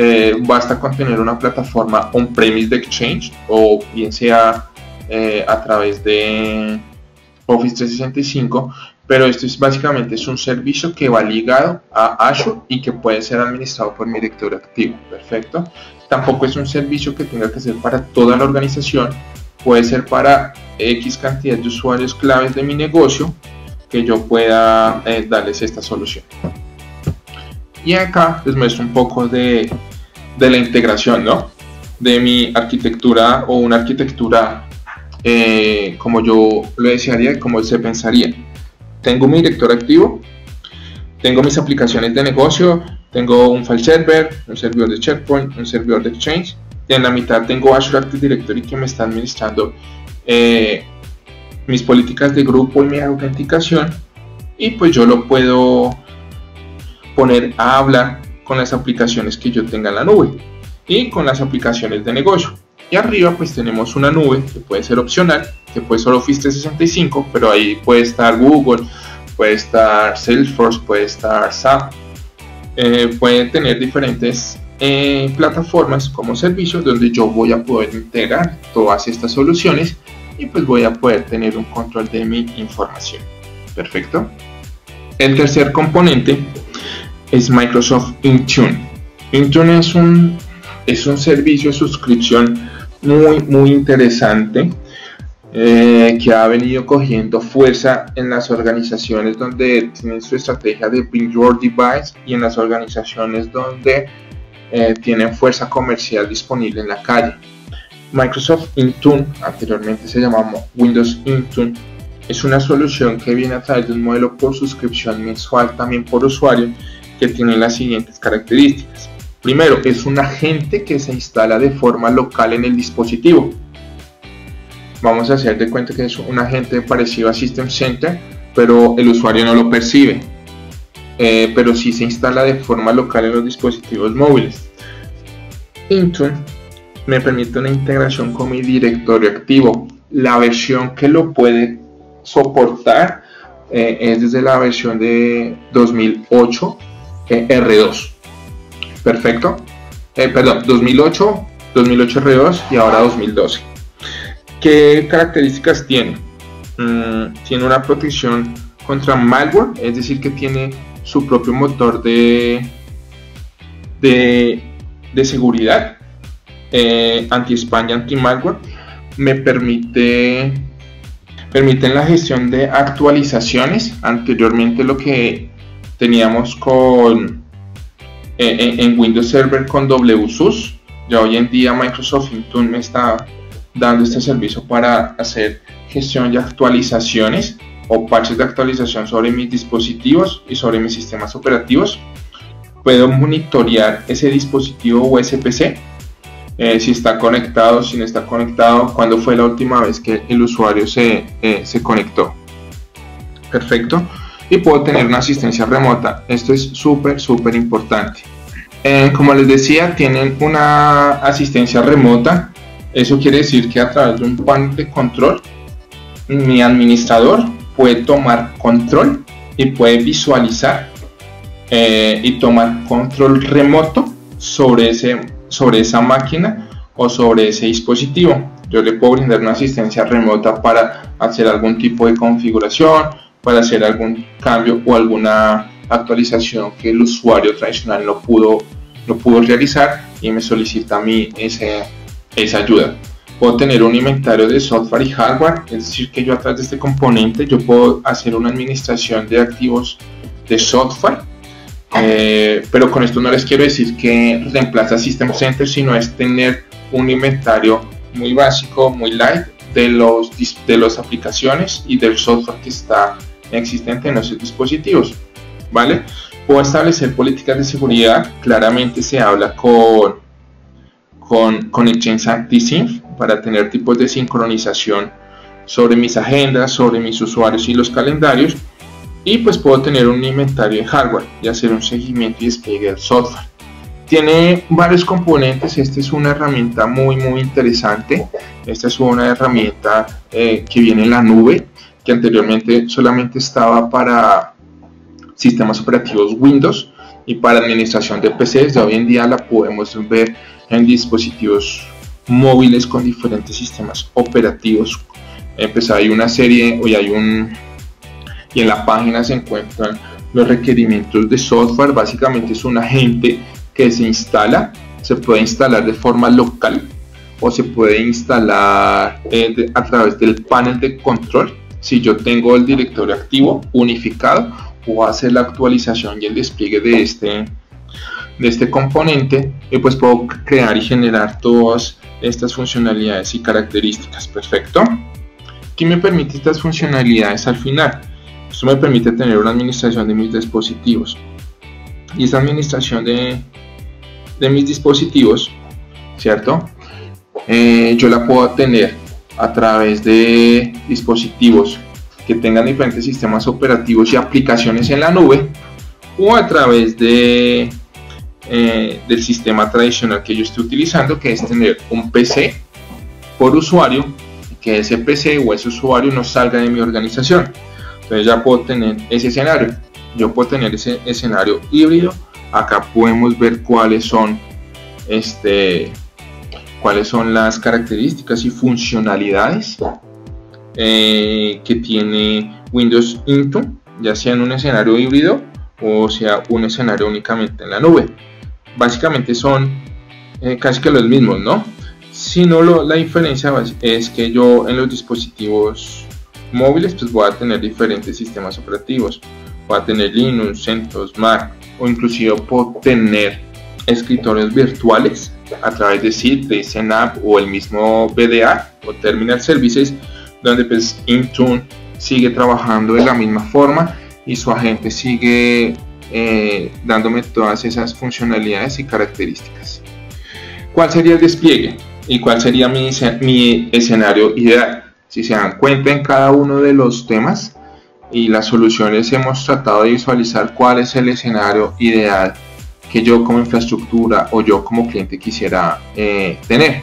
eh, basta con tener una plataforma on-premise de Exchange o bien sea eh, a través de Office 365, pero esto es básicamente es un servicio que va ligado a Azure y que puede ser administrado por mi director activo. Perfecto. Tampoco es un servicio que tenga que ser para toda la organización, puede ser para X cantidad de usuarios claves de mi negocio que yo pueda eh, darles esta solución. Y acá les muestro un poco de de la integración, ¿no? De mi arquitectura o una arquitectura eh, como yo lo desearía, como se pensaría. Tengo mi director activo, tengo mis aplicaciones de negocio, tengo un file server, un servidor de SharePoint, un servidor de Exchange, y en la mitad tengo Azure Active Directory que me está administrando eh, mis políticas de grupo y mi autenticación, y pues yo lo puedo poner a hablar con las aplicaciones que yo tenga en la nube y con las aplicaciones de negocio. Y arriba pues tenemos una nube que puede ser opcional, que puede ser Office 365, pero ahí puede estar Google, puede estar Salesforce, puede estar SAP, eh, puede tener diferentes eh, plataformas como servicios donde yo voy a poder integrar todas estas soluciones y pues voy a poder tener un control de mi información. Perfecto. El tercer componente es Microsoft Intune. Intune es un, es un servicio de suscripción muy, muy interesante eh, que ha venido cogiendo fuerza en las organizaciones donde tienen su estrategia de Bring Your Device y en las organizaciones donde eh, tienen fuerza comercial disponible en la calle. Microsoft Intune, anteriormente se llamaba Windows Intune, es una solución que viene a través de un modelo por suscripción mensual también por usuario que tiene las siguientes características. Primero, es un agente que se instala de forma local en el dispositivo. Vamos a hacer de cuenta que es un agente parecido a System Center, pero el usuario no lo percibe. Eh, pero sí se instala de forma local en los dispositivos móviles. Intune me permite una integración con mi directorio activo. La versión que lo puede soportar eh, es desde la versión de 2008 eh, R2. Perfecto. Eh, perdón, 2008, 2008 R2 y ahora 2012. ¿Qué características tiene? Mm, tiene una protección contra malware, es decir, que tiene su propio motor de, de, seguridad eh, anti-spam y anti-malware. Me permite permiten la gestión de actualizaciones. Anteriormente lo que teníamos con en Windows Server con WSUS. Ya hoy en día Microsoft Intune me está dando este servicio para hacer gestión y actualizaciones o parches de actualización sobre mis dispositivos y sobre mis sistemas operativos. Puedo monitorear ese dispositivo USPC, eh, si está conectado, si no está conectado, cuándo fue la última vez que el usuario se, eh, se conectó. Perfecto. Y puedo tener una asistencia remota. Esto es súper, súper importante. Eh, como les decía, tienen una asistencia remota. Eso quiere decir que a través de un panel de control, mi administrador puede tomar control y puede visualizar eh, y tomar control remoto sobre, ese, sobre esa máquina o sobre ese dispositivo. Yo le puedo brindar una asistencia remota para hacer algún tipo de configuración, para hacer algún cambio o alguna actualización que el usuario tradicional no pudo, no pudo realizar y me solicita a mí ese, esa ayuda. Puedo tener un inventario de software y hardware, es decir, que yo a través de este componente yo puedo hacer una administración de activos de software, eh, pero con esto no les quiero decir que reemplaza System Center, sino es tener un inventario muy básico, muy light de los de las aplicaciones y del software que está existente en esos dispositivos. ¿vale? Puedo establecer políticas de seguridad, claramente se habla con, con, con Exchange ActiSync para tener tipos de sincronización sobre mis agendas, sobre mis usuarios y los calendarios y pues puedo tener un inventario de hardware y hacer un seguimiento y despliegue del software. Tiene varios componentes, esta es una herramienta muy muy interesante, esta es una herramienta eh, que viene en la nube, que anteriormente solamente estaba para sistemas operativos Windows y para administración de PCs. De hoy en día la podemos ver en dispositivos móviles con diferentes sistemas operativos. Pues hay una serie, hoy hay un, y en la página se encuentran los requerimientos de software. Básicamente es un agente que se instala, se puede instalar de forma local o se puede instalar eh, a través del panel de control. Si yo tengo el directorio activo unificado o hacer la actualización y el despliegue de este, de este componente y pues puedo crear y generar todas estas funcionalidades y características. Perfecto. ¿Qué me permite estas funcionalidades al final? Esto me permite tener una administración de mis dispositivos. Y esta administración de, de mis dispositivos, ¿cierto? Eh, yo la puedo tener a través de dispositivos que tengan diferentes sistemas operativos y aplicaciones en la nube o a través de, eh, del sistema tradicional que yo estoy utilizando, que es tener un PC por usuario, que ese PC o ese usuario no salga de mi organización. Entonces ya puedo tener ese escenario. Yo puedo tener ese escenario híbrido. Acá podemos ver cuáles son este cuáles son las características y funcionalidades eh, que tiene Windows Intune, ya sea en un escenario híbrido o sea un escenario únicamente en la nube. Básicamente son eh, casi que los mismos, ¿no? Si no, la diferencia es que yo en los dispositivos móviles pues voy a tener diferentes sistemas operativos. Voy a tener Linux, CentOS, Mac o inclusive puedo tener escritorios virtuales a través de Citrix, Zenap o el mismo BDA o Terminal Services donde pues Intune sigue trabajando de la misma forma y su agente sigue eh, dándome todas esas funcionalidades y características. ¿Cuál sería el despliegue? ¿Y cuál sería mi escenario ideal? Si se dan cuenta en cada uno de los temas y las soluciones hemos tratado de visualizar cuál es el escenario ideal que yo como infraestructura o yo como cliente quisiera eh, tener.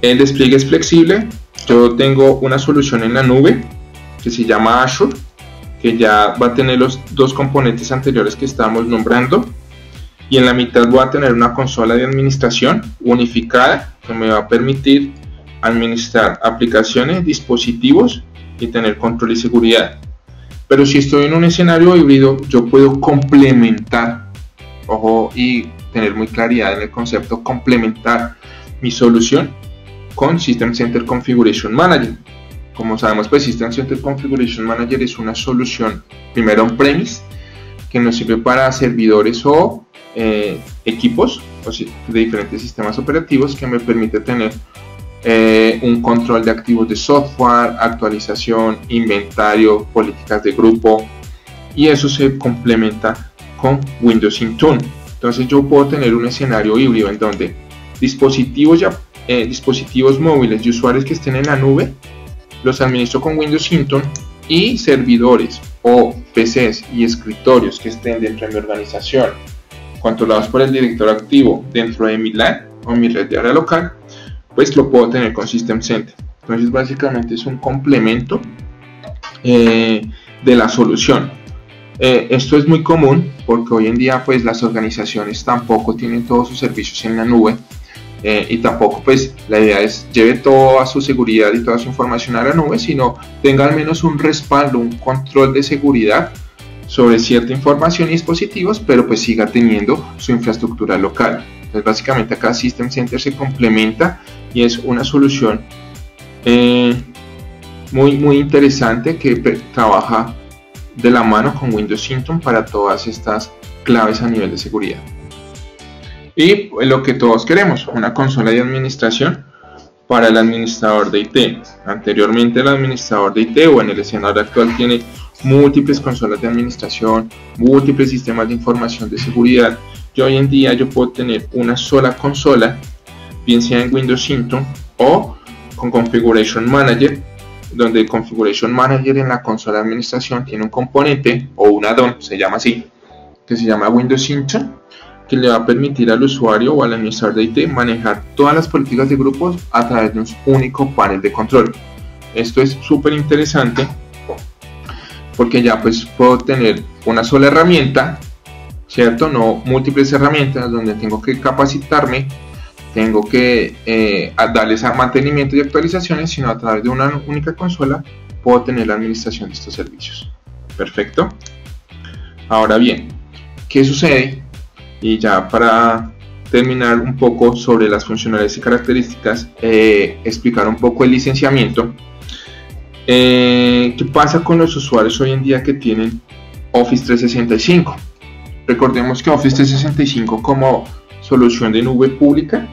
El despliegue es flexible. Yo tengo una solución en la nube que se llama Azure, que ya va a tener los dos componentes anteriores que estamos nombrando. Y en la mitad voy a tener una consola de administración unificada que me va a permitir administrar aplicaciones, dispositivos y tener control y seguridad. Pero si estoy en un escenario híbrido, yo puedo complementar, ojo, y tener muy claridad en el concepto, complementar mi solución con System Center Configuration Manager. Como sabemos, pues System Center Configuration Manager es una solución, primero on-premise, que nos sirve para servidores o eh, equipos de diferentes sistemas operativos que me permite tener eh, un control de activos de software, actualización, inventario, políticas de grupo y eso se complementa con Windows Intune. Entonces yo puedo tener un escenario híbrido en donde dispositivos, ya, eh, dispositivos móviles y usuarios que estén en la nube los administro con Windows Intune y servidores o PCs y escritorios que estén dentro de mi organización controlados por el director activo dentro de mi LAN o mi red de área local pues lo puedo tener con System Center. Entonces básicamente es un complemento eh, de la solución. Eh, esto es muy común porque hoy en día pues las organizaciones tampoco tienen todos sus servicios en la nube eh, y tampoco pues la idea es lleve toda su seguridad y toda su información a la nube, sino tenga al menos un respaldo, un control de seguridad sobre cierta información y dispositivos, pero pues siga teniendo su infraestructura local. Entonces básicamente acá System Center se complementa y es una solución eh, muy, muy interesante que trabaja de la mano con Windows Intune para todas estas claves a nivel de seguridad. Y lo que todos queremos, una consola de administración para el administrador de IT. Anteriormente el administrador de IT o en el escenario actual tiene múltiples consolas de administración, múltiples sistemas de información de seguridad. Y hoy en día yo puedo tener una sola consola bien sea en Windows Intune o con Configuration Manager, donde Configuration Manager en la consola de administración tiene un componente o un add-on, se llama así, que se llama Windows Intune, que le va a permitir al usuario o al administrador de IT manejar todas las políticas de grupos a través de un único panel de control. Esto es súper interesante porque ya pues puedo tener una sola herramienta, ¿cierto? No múltiples herramientas donde tengo que capacitarme tengo que eh, darles mantenimiento y actualizaciones, sino a través de una única consola puedo tener la administración de estos servicios. Perfecto. Ahora bien, ¿qué sucede? Y ya para terminar un poco sobre las funcionalidades y características, eh, explicar un poco el licenciamiento. Eh, ¿Qué pasa con los usuarios hoy en día que tienen Office 365? Recordemos que Office 365 como solución de nube pública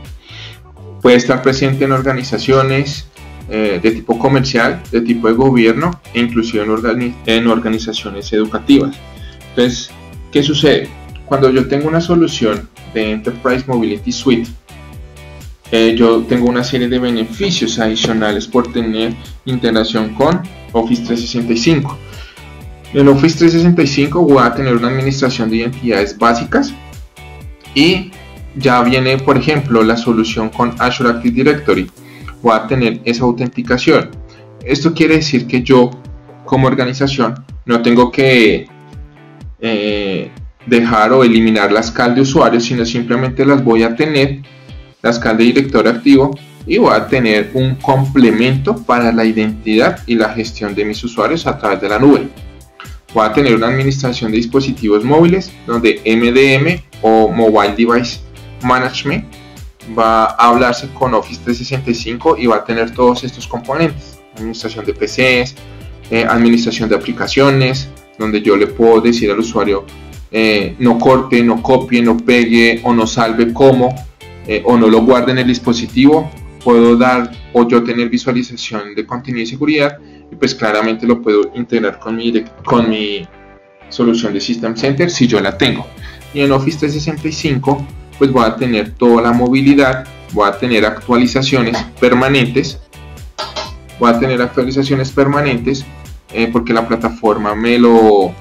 puede estar presente en organizaciones eh, de tipo comercial, de tipo de gobierno e inclusive en, organizaciones educativas. Entonces, ¿qué sucede? Cuando yo tengo una solución de Enterprise Mobility Suite, eh, yo tengo una serie de beneficios adicionales por tener integración con Office 365. En Office 365 voy a tener una administración de identidades básicas y ya viene, por ejemplo, la solución con Azure Active Directory. Voy a tener esa autenticación. Esto quiere decir que yo, como organización, no tengo que eh, dejar o eliminar las cal de usuarios, sino simplemente las voy a tener, las cal de director activo, y voy a tener un complemento para la identidad y la gestión de mis usuarios a través de la nube. Voy a tener una administración de dispositivos móviles donde MDM o Mobile Device Management va a hablarse con Office 365 y va a tener todos estos componentes. Administración de PCs, eh, administración de aplicaciones, donde yo le puedo decir al usuario eh, no corte, no copie, no pegue o no salve como eh, o no lo guarde en el dispositivo. Puedo dar o yo tener visualización de contenido y seguridad y pues claramente lo puedo integrar con mi, con mi solución de System Center si yo la tengo. Y en Office 365 pues voy a tener toda la movilidad, voy a tener actualizaciones permanentes, voy a tener actualizaciones permanentes eh, porque la plataforma me lo,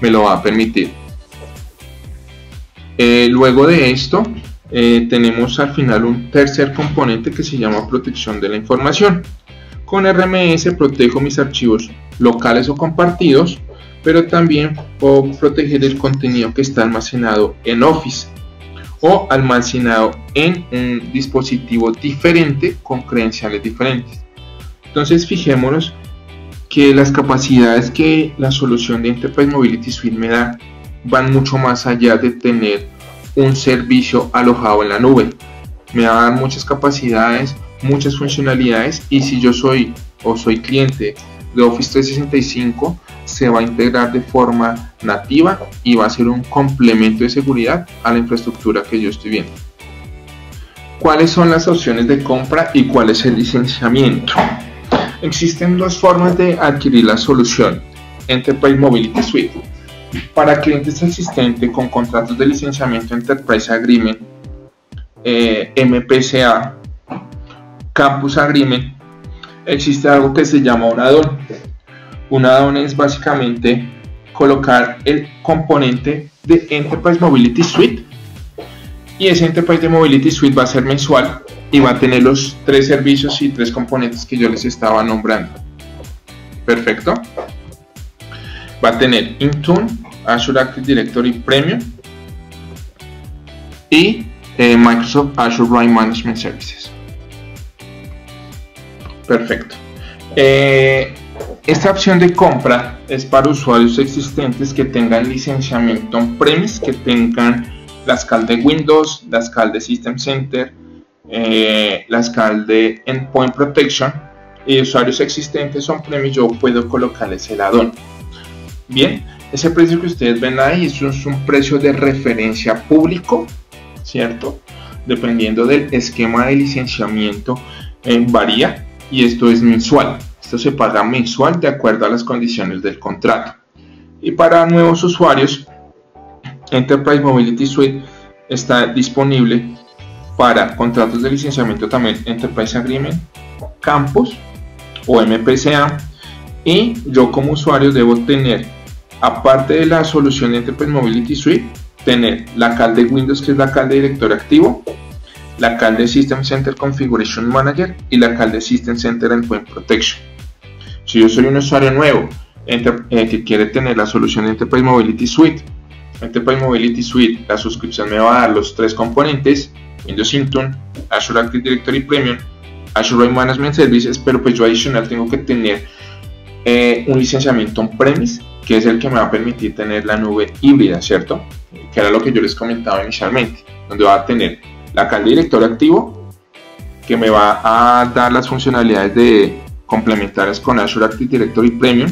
me lo va a permitir. Eh, luego de esto, eh, tenemos al final un tercer componente que se llama protección de la información. Con RMS protejo mis archivos locales o compartidos, pero también puedo proteger el contenido que está almacenado en Office o almacenado en un dispositivo diferente con credenciales diferentes. Entonces fijémonos que las capacidades que la solución de Enterprise Mobility Suite me da van mucho más allá de tener un servicio alojado en la nube. Me dar muchas capacidades, muchas funcionalidades y si yo soy o soy cliente de Office 365 se va a integrar de forma nativa y va a ser un complemento de seguridad a la infraestructura que yo estoy viendo. ¿Cuáles son las opciones de compra y cuál es el licenciamiento? Existen dos formas de adquirir la solución Enterprise Mobility Suite. Para clientes existentes con contratos de licenciamiento Enterprise Agreement, eh, MPCA, Campus Agreement, existe algo que se llama un add-on. Un add-on es básicamente colocar el componente de Enterprise Mobility Suite y ese Enterprise Mobility Suite va a ser mensual y va a tener los tres servicios y tres componentes que yo les estaba nombrando. Perfecto. Va a tener Intune, Azure Active Directory Premium y eh, Microsoft Azure Right Management Services. Perfecto. Eh, esta opción de compra es para usuarios existentes que tengan licenciamiento on-premise, que tengan la SCAL de Windows, la SCAL de System Center, eh, la SCAL de Endpoint Protection y usuarios existentes on-premise yo puedo colocarles el addon. Bien, ese precio que ustedes ven ahí es un precio de referencia público, ¿cierto? Dependiendo del esquema de licenciamiento eh, varía y esto es mensual. Esto se paga mensual de acuerdo a las condiciones del contrato. Y para nuevos usuarios, Enterprise Mobility Suite está disponible para contratos de licenciamiento también Enterprise Agreement, Campus o MPCA. Y yo como usuario debo tener, aparte de la solución de Enterprise Mobility Suite, tener la CAL de Windows, que es la CAL de director activo, la CAL de System Center Configuration Manager y la CAL de System Center Endpoint Protection. Si yo soy un usuario nuevo eh, que quiere tener la solución de Enterprise Mobility Suite, Enterprise Mobility Suite, la suscripción me va a dar los tres componentes, Windows Intune, Azure Active Directory Premium, Azure Management Services, pero pues yo adicional tengo que tener eh, un licenciamiento on-premise, que es el que me va a permitir tener la nube híbrida, ¿cierto? Que era lo que yo les comentaba inicialmente, donde va a tener cal de director activo, que me va a dar las funcionalidades de complementarias con Azure Active Directory Premium,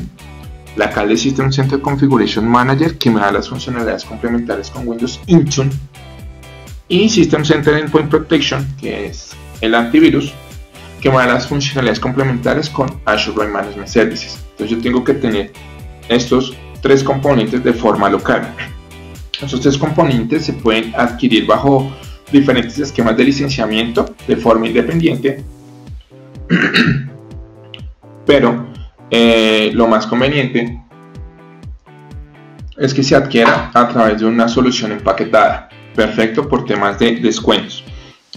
la cal de System Center Configuration Manager, que me da las funcionalidades complementarias con Windows Intune, y System Center Endpoint Protection, que es el antivirus, que me da las funcionalidades complementarias con Azure Web Management Services. Entonces yo tengo que tener estos tres componentes de forma local. Estos tres componentes se pueden adquirir bajo diferentes esquemas de licenciamiento de forma independiente, pero eh, lo más conveniente es que se adquiera a través de una solución empaquetada perfecto por temas de descuentos.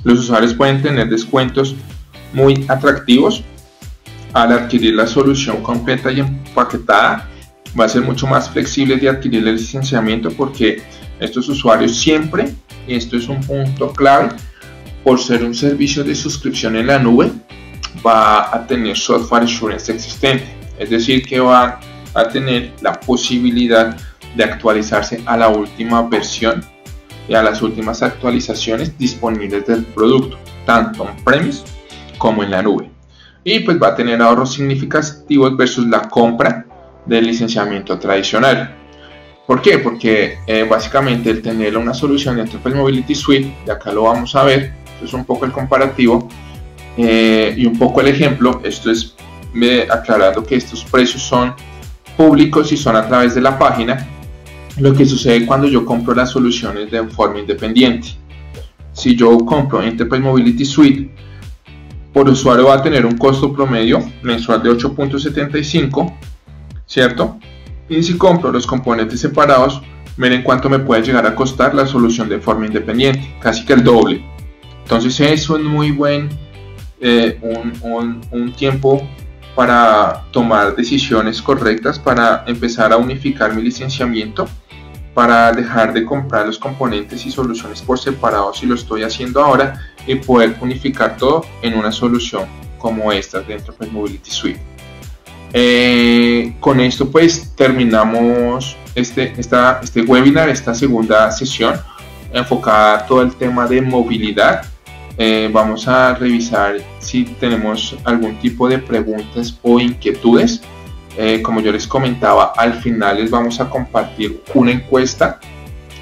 Los usuarios pueden tener descuentos muy atractivos al adquirir la solución completa y empaquetada. Va a ser mucho más flexible de adquirir el licenciamiento porque estos usuarios siempre, y esto es un punto clave, por ser un servicio de suscripción en la nube, va a tener software assurance existente. Es decir, que va a tener la posibilidad de actualizarse a la última versión y a las últimas actualizaciones disponibles del producto, tanto on-premise como en la nube. Y pues va a tener ahorros significativos versus la compra del licenciamiento tradicional. ¿Por qué? Porque eh, básicamente el tener una solución de Enterprise Mobility Suite, de acá lo vamos a ver, esto es un poco el comparativo eh, y un poco el ejemplo, esto es aclarando que estos precios son públicos y son a través de la página, lo que sucede cuando yo compro las soluciones de forma independiente. Si yo compro Enterprise Mobility Suite, por usuario va a tener un costo promedio mensual de 8.75, ¿cierto? Y si compro los componentes separados, miren cuánto me puede llegar a costar la solución de forma independiente, casi que el doble. Entonces es muy buen eh, un, un, tiempo para tomar decisiones correctas, para empezar a unificar mi licenciamiento, para dejar de comprar los componentes y soluciones por separado si lo estoy haciendo ahora y poder unificar todo en una solución como esta dentro de Mobility Suite. Eh, con esto pues terminamos este, esta, este webinar, esta segunda sesión enfocada a todo el tema de movilidad. Eh, vamos a revisar si tenemos algún tipo de preguntas o inquietudes. Eh, como yo les comentaba, al final les vamos a compartir una encuesta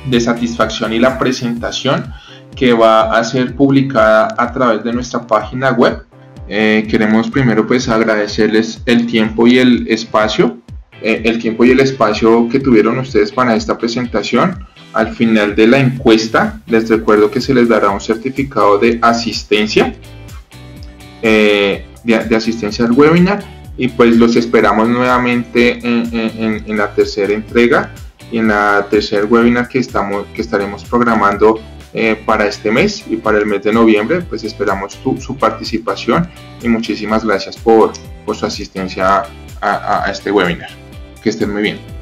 de satisfacción y la presentación que va a ser publicada a través de nuestra página web. Eh, queremos primero pues agradecerles el tiempo y el espacio, eh, el tiempo y el espacio que tuvieron ustedes para esta presentación. Al final de la encuesta les recuerdo que se les dará un certificado de asistencia, de, asistencia al webinar y pues los esperamos nuevamente en, la tercera entrega y en la tercer webinar que, estamos, que estaremos programando eh, para este mes y para el mes de noviembre pues esperamos su participación y muchísimas gracias por, por su asistencia a, a este webinar. Que estén muy bien